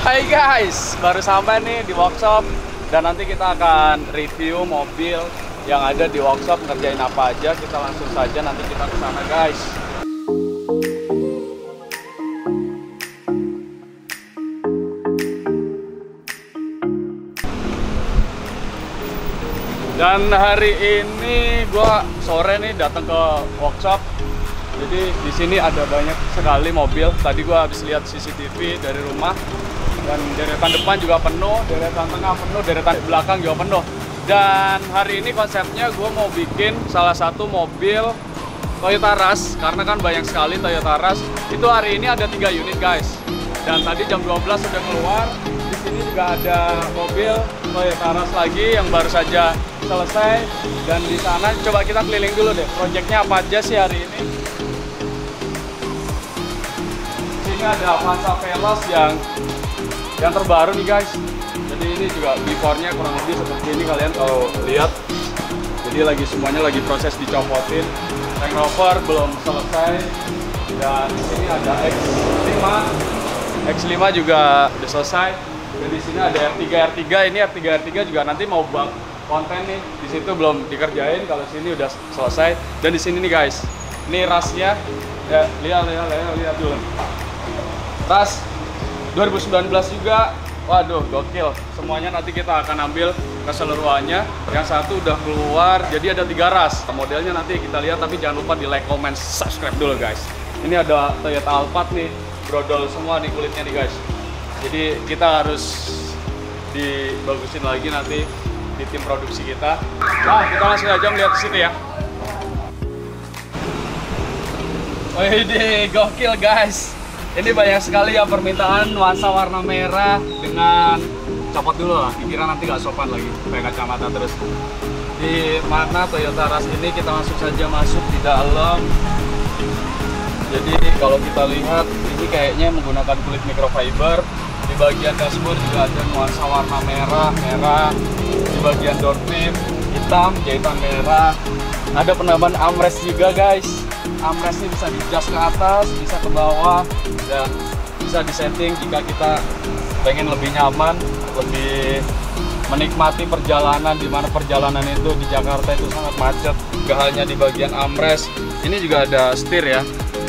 Hai guys, baru sampai nih di workshop dan nanti kita akan review mobil yang ada di workshop ngerjain apa aja. Kita langsung saja nanti kita ke sana guys. Dan hari ini gua sore nih datang ke workshop. Jadi di sini ada banyak sekali mobil. Tadi gua habis lihat CCTV dari rumah dan deretan depan juga penuh, deretan tengah penuh, deretan belakang juga penuh. Dan hari ini konsepnya gue mau bikin salah satu mobil Toyota Rush karena kan banyak sekali Toyota Rush. Itu hari ini ada tiga unit guys. Dan tadi jam 12 sudah keluar. Di sini juga ada mobil Toyota Rush lagi yang baru saja selesai. Dan di sana coba kita keliling dulu deh. Proyeknya apa aja sih hari ini? Sini ada Avanza Veloz yang yang terbaru nih guys. Jadi ini juga before-nya kurang lebih seperti ini kalian kalau lihat. Jadi lagi semuanya lagi proses dicopotin. Range Rover belum selesai. Dan di sini ada X5 X5 juga udah selesai. Dan di sini ada R3 R3 ini R3 R3 juga nanti mau buat konten nih. Di situ belum dikerjain. Kalau sini udah selesai. Dan di sini nih guys. Ini rasnya. Ya lihat lihat lihat lihat dulu. Ras 2019 juga. Waduh gokil. Semuanya nanti kita akan ambil keseluruhannya. Yang satu udah keluar jadi ada tiga ras. Modelnya nanti kita lihat tapi jangan lupa di like comment subscribe dulu guys. Ini ada Toyota Alphard nih brodol semua nih kulitnya nih guys. Jadi kita harus dibagusin lagi nanti di tim produksi kita. Nah kita langsung aja melihat di situ ya. Wih, gokil guys ini banyak sekali ya permintaan nuansa warna merah dengan copot dulu lah. Dikira nanti nggak sopan lagi pakai kacamata terus. Di mana Toyota Rush ini kita langsung saja masuk di dalam. Jadi kalau kita lihat ini kayaknya menggunakan kulit microfiber. Di bagian dashboard juga ada nuansa warna merah merah. Di bagian door trim hitam jahitan merah. Ada penambahan armrest juga guys armrestnya bisa di ke atas, bisa ke bawah, dan bisa disetting jika kita pengen lebih nyaman, lebih menikmati perjalanan di mana perjalanan itu di Jakarta itu sangat macet. Gak hanya di bagian armrest, ini juga ada setir ya.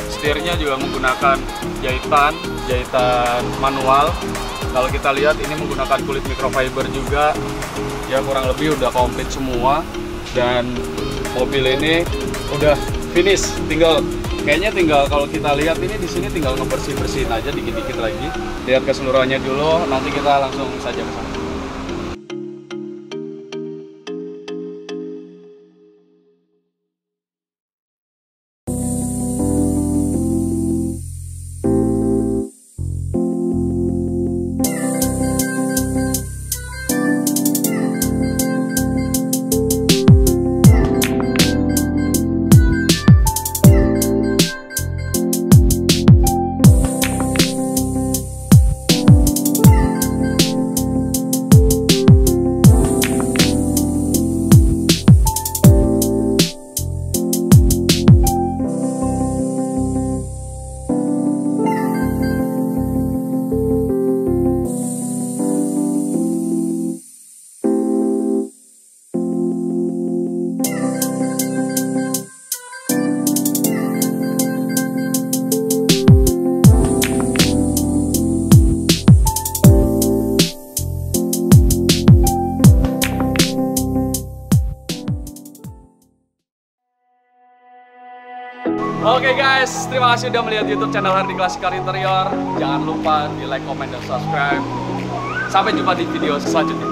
Setirnya juga menggunakan jahitan, jahitan manual. Kalau kita lihat ini menggunakan kulit microfiber juga, ya kurang lebih udah komplit semua. Dan mobil ini udah finish tinggal kayaknya tinggal kalau kita lihat ini di sini tinggal ngebersih bersihin aja dikit-dikit lagi. Lihat keseluruhannya dulu nanti kita langsung saja ke sana Oke okay guys, terima kasih udah melihat YouTube channel Hardi Classic Car Interior. Jangan lupa di like, comment, dan subscribe. Sampai jumpa di video selanjutnya.